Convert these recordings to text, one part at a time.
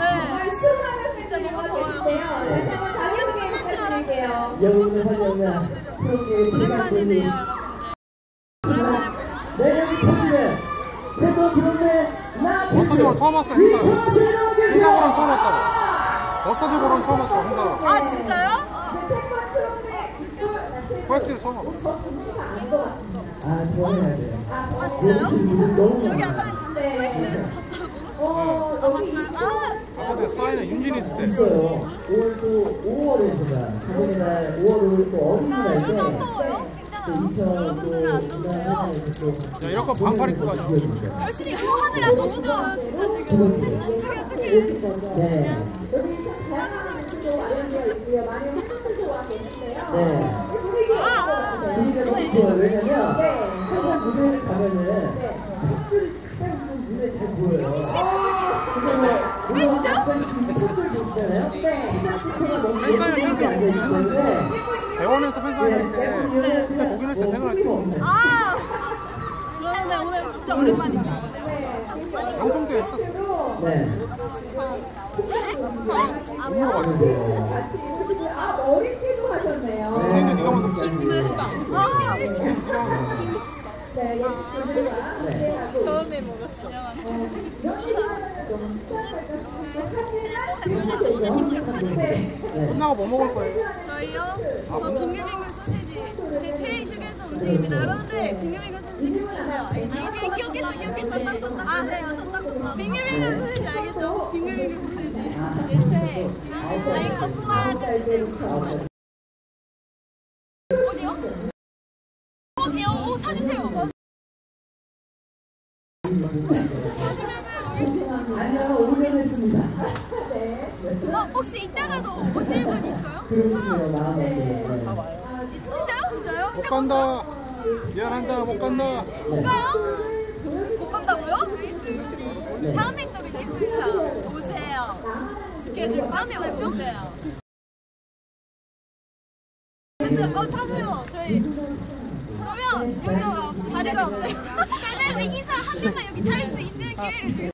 자기소개 부탁드릴게요. 여러분의 활력나 트롯계의 최강권이 매력이 터지는 태권 트롯의 나 어떠죠? 처음 왔어요, 행사. 행사보랑 처음 왔다고. 버스적으로는 처음 왔다고, 행사. 아 진짜요? 코엑스를 처음 왔고. 아, 좋아해야 돼요. 아 지금 분들 너무 여기 네. 어 여기 아 아까 사인은 윤진이 있을 때. 있어요. 오늘 또 5월에 제가 가정의 날 5월 5일 또 어린이날인데 또 인천 또 문화회관에서 또 야, 이럴 건 반팔 입고 가자. 열심히 하느라 너무 좋아요 진짜. 네. 여기 참 다양한 멘트도 마련되어 있고요. 많은 팬분들도 와 계신데요. 네. 분위기? 분위기가 너무 좋아요. 왜냐면 네. 항상 무대를 가면은 네. 첫 줄이 가장 그 눈에 잘 보여요. 아, 뭐. 네. 시작부터가 너무 예쁘게 때문에 대원에서 네. 없네. 아 오늘 진짜 오랜만이죠. 방송 때 했었어. 네. 아 너무 많은데요. 같이 오시고 아 머리띠도 하셨네요. 우리는 네가 먼저 아 네, 여러분들과 함께하고 처음에 먹었어. 이런 얘기하면 너무 식상할까 네. 네. 끝나고 뭐 먹을 거예요? 저희요? 저 빙글빙글 소세지. 제 최애 휴게소 음식입니다. 여러분들 빙글빙글 소세지 드세요. 알지? 기억했어, 기억했어. 선딱 선딱. 아, 네, 선딱 선딱. 빙글빙글 소세지 알겠죠? 빙글빙글 소세지. 제 최애. 아이, 거짓말 자 이제 어디요? 어디요? 오, 사주세요. 아니요, 5년 했습니다. 어, 혹시 이따가도 오실 분 있어요? 그러시네요, 마음에. 네. 진짜요? 진짜요? 못 간다. 미안한다, 못 간다. 가요? 못 간다고요? 네. 다음 행동이 있습니다. 오세요. 스케줄 밤에 오세요. 근데 어 타세요. 저희 그러면 여기서 자리가 없대요. 그러면 인사 한 명만 여기 탈 수 있는 길.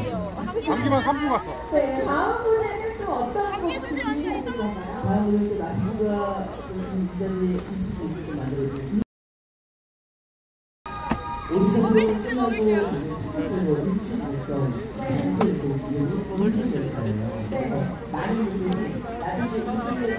감기만 3주 갔어. 네, 다음 분에는 또 어떤 분이 있나요? 다음 분에는 나비가 지금 이 자리에 있을 수 있게끔 만들어주고 오디션 프로그램 끝나고 첫번째로 일찍 했던 팬들도 오디션을 잘해요. 그래서 많은 분들이 나중에 인터뷰를